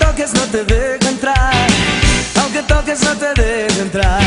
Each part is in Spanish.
rock del angelito, te amo yo porque me das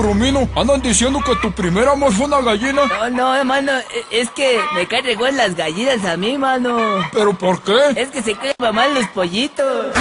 Oye, Goromino, andan diciendo que tu primer amor fue una gallina. No, no, hermano, es que me caen de las gallinas a mí, mano. ¿Pero por qué? Es que se creen mamá los pollitos.